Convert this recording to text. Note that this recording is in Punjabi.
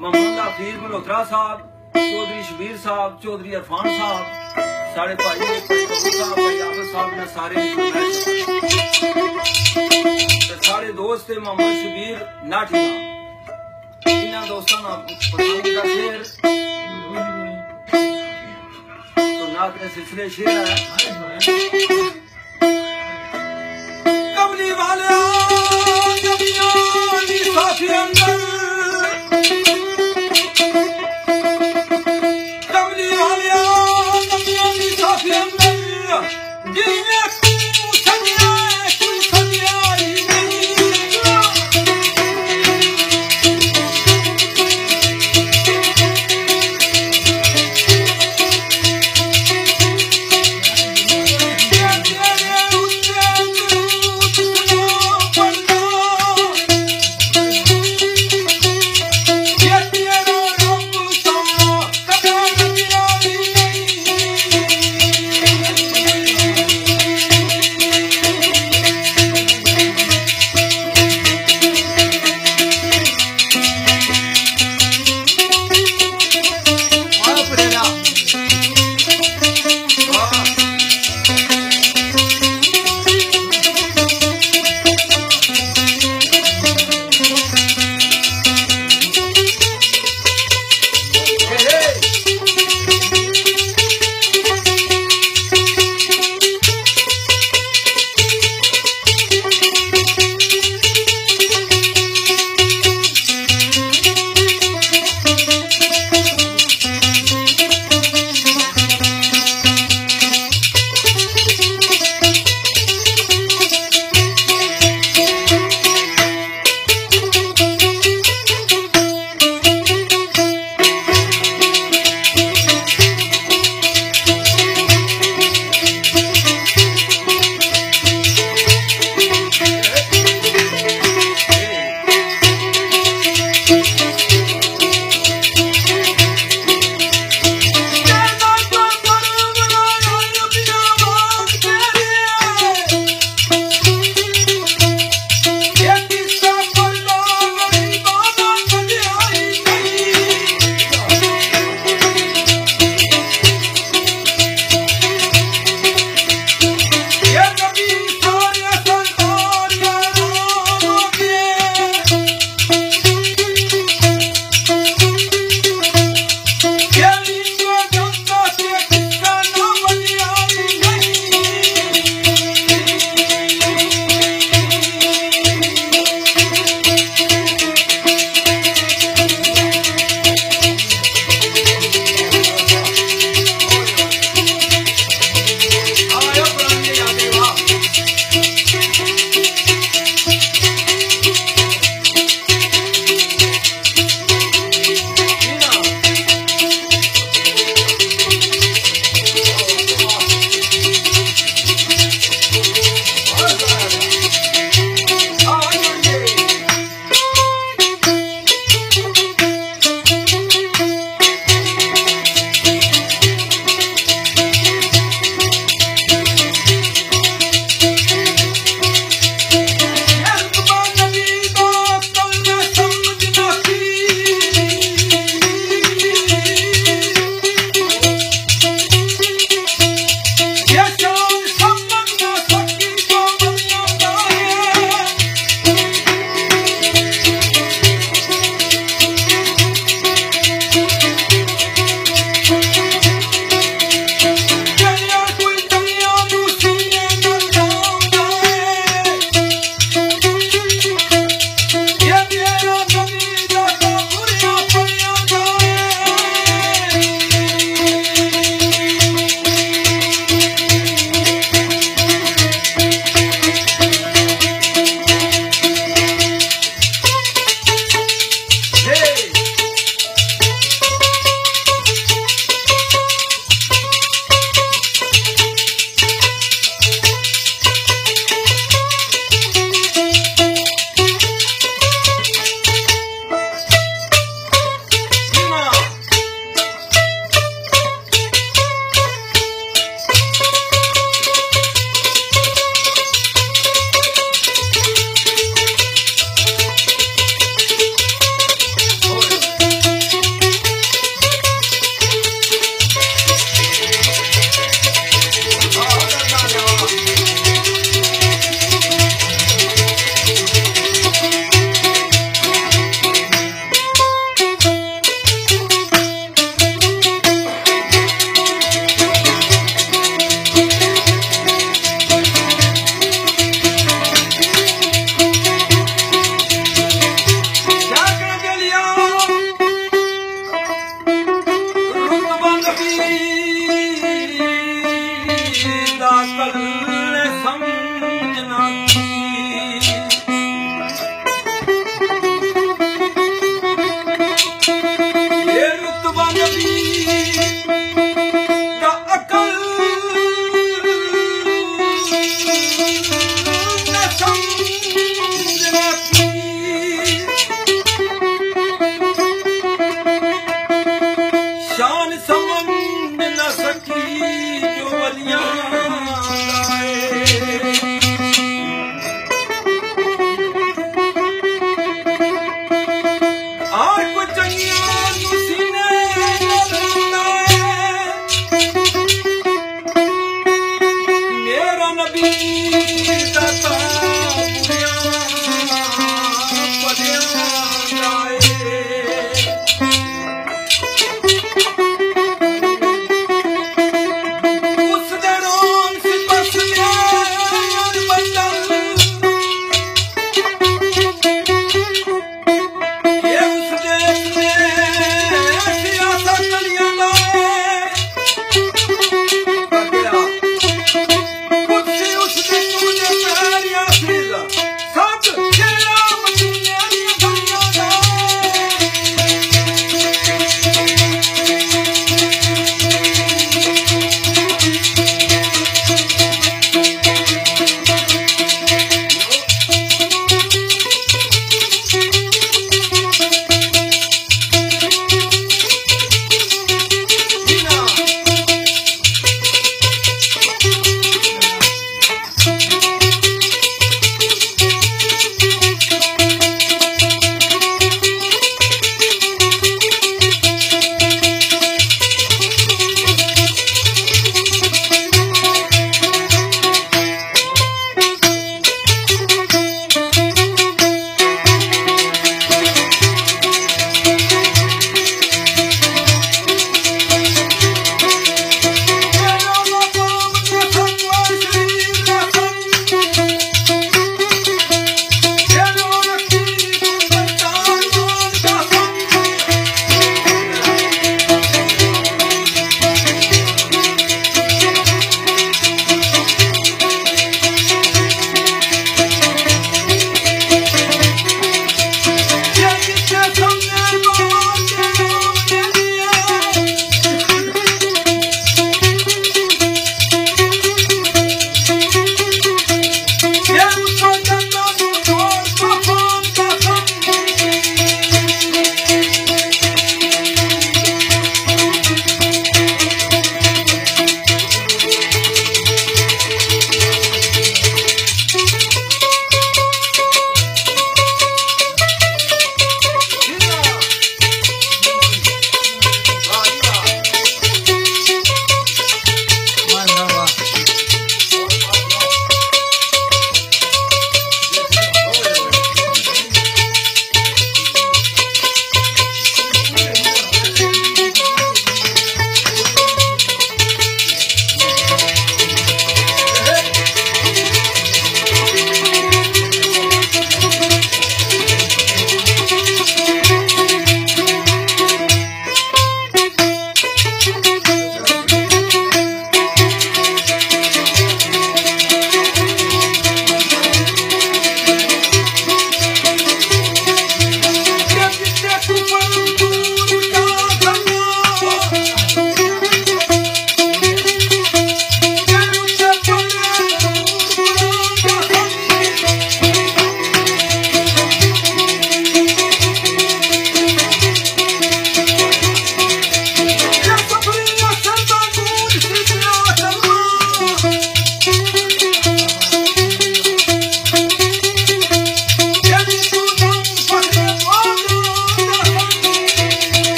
ਮਮੂਲਾ ਫੀਰ ਮਲੋਤਰਾ ਸਾਹਿਬ, ਚੌਧਰੀ ਸ਼ਬੀਰ ਸਾਹਿਬ, ਚੌਧਰੀ ਅਰਫਾਨ ਸਾਹਿਬ, ਸਾਡੇ ਭਾਈ ਨੇ ਸਾਹਿਬ ਨੇ ਸਾਰੇ ਤੇ ਸਾਰੇ ਦੋਸਤ ਤੇ ਮਾਮਾ ਸ਼ਬੀਰ ਨਾਠੀ ਇਹਨਾਂ ਦੋਸਤਾਂ ਨਾਲ ਪਸੰਦ ਦਾ ਸ਼ੇਰ। ਤੋਂ ਨਾਦ ਦੇ ਸਿਲਸਿਲੇ ਸ਼ੇਰ ਹੈ। ਕਮਲੀ ਵਾਲਿਆ